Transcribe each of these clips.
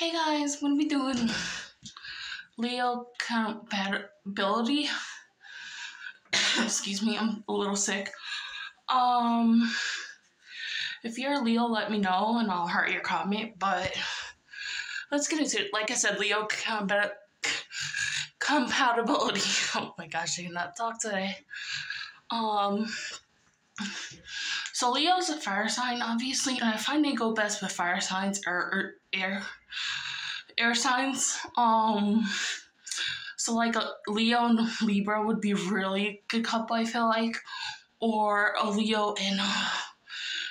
Hey guys, what are gonna doing Leo compatibility. Excuse me, I'm a little sick. Um, if you're Leo, let me know and I'll heart your comment. But let's get into it. Like I said, Leo compat- compatibility. Oh my gosh, I cannot talk today. Um, so Leo's a fire sign, obviously, and I find they go best with fire signs or, or air air signs. Um, so like a Leo and Libra would be really good couple. I feel like, or a Leo and uh,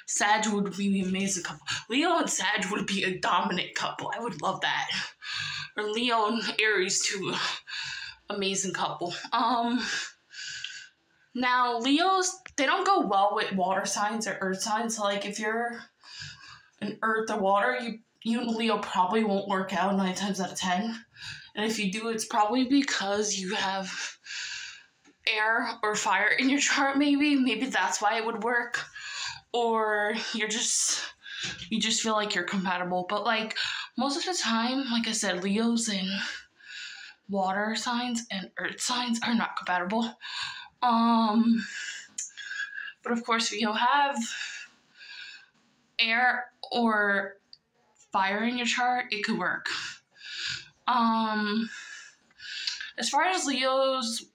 Sag would be an amazing couple. Leo and Sag would be a dominant couple. I would love that. Or Leo and Aries too, amazing couple. Um. Now, Leos, they don't go well with water signs or earth signs. Like, if you're an earth or water, you, you and Leo probably won't work out nine times out of ten. And if you do, it's probably because you have air or fire in your chart, maybe. Maybe that's why it would work. Or you're just, you just feel like you're compatible. But, like, most of the time, like I said, Leos and water signs and earth signs are not compatible. Um, but of course, if you have air or fire in your chart, it could work. Um, as far as Leos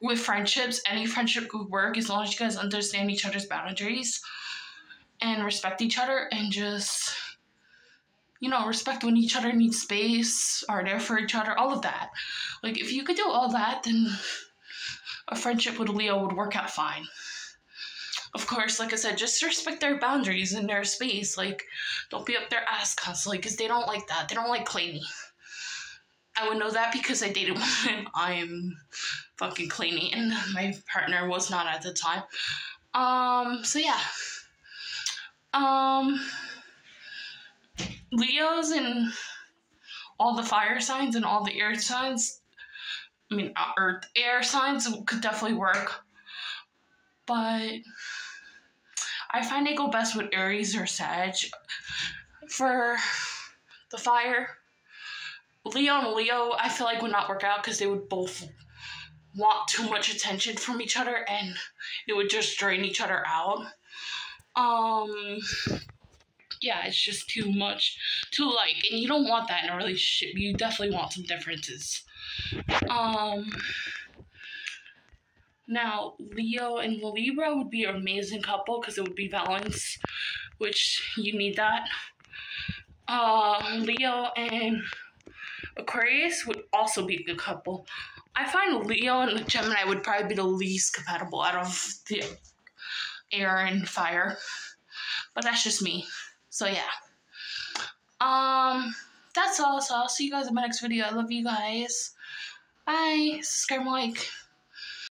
with friendships, any friendship could work as long as you guys understand each other's boundaries and respect each other and just you know respect when each other needs space are there for each other all of that like if you could do all that then a friendship with Leo would work out fine. Of course, like I said, just respect their boundaries and their space. Like, don't be up their ass constantly because they don't like that. They don't like clingy. I would know that because I dated one I'm fucking clingy and my partner was not at the time. Um, so yeah. Um, Leos and all the fire signs and all the earth signs I mean, uh, earth air signs could definitely work, but I find they go best with Aries or Sag. For the fire, Leo and Leo, I feel like would not work out because they would both want too much attention from each other and it would just drain each other out. Um, yeah, it's just too much to like, and you don't want that in a relationship. You definitely want some differences. Um, now Leo and Libra would be an amazing couple because it would be balance, which you need that. Uh, Leo and Aquarius would also be a good couple. I find Leo and Gemini would probably be the least compatible out of the air and fire, but that's just me. So yeah. Um, that's all. So I'll see you guys in my next video. I love you guys. Bye. Subscribe, like.